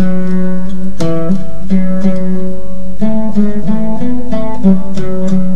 Thank you.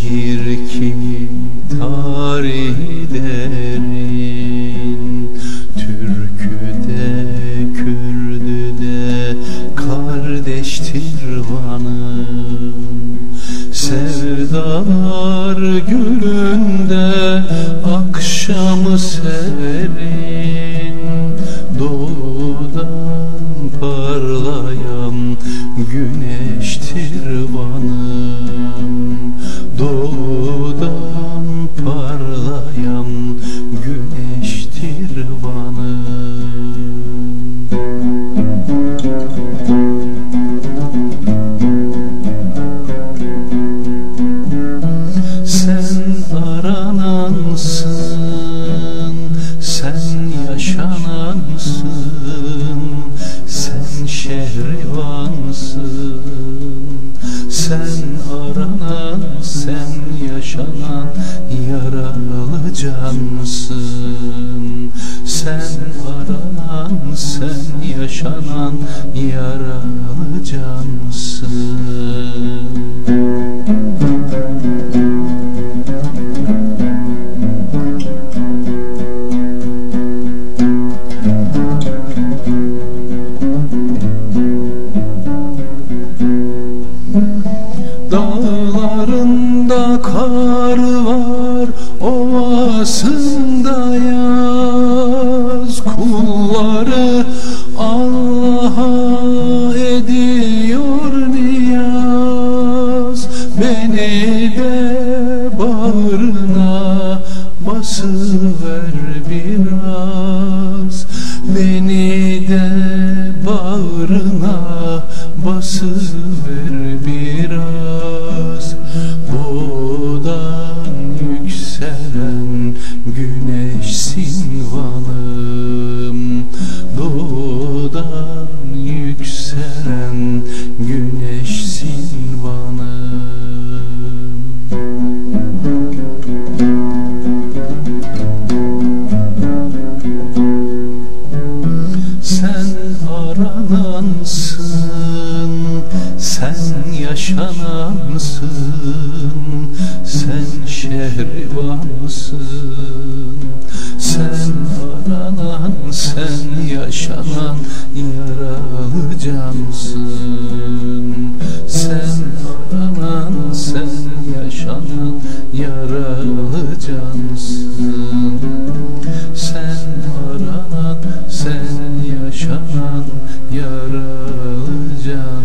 Şehir ki tarihi derin Türkü de Kürdü de kardeştir vanım Sevdalar gülünde akşamı severin Doğudan parlayan yaşanansın, sen şehrivansın. Sen aranan, sen yaşanan yaralı cansın. Sen aranan, sen yaşanan yaralı Dağlarında kar var, ovasında yaz. Kulları Allah'a ediyor niyaz. Beni de bağrına basıver biraz. Beni de bağrına basıver biraz yaşanansın Sen şehrivansın Sen aranan, sen yaşanan yaralı cansın. Sen aranan, sen yaşanan yaralı cansın. Sen aranan, sen yaşanan yaralı cansın.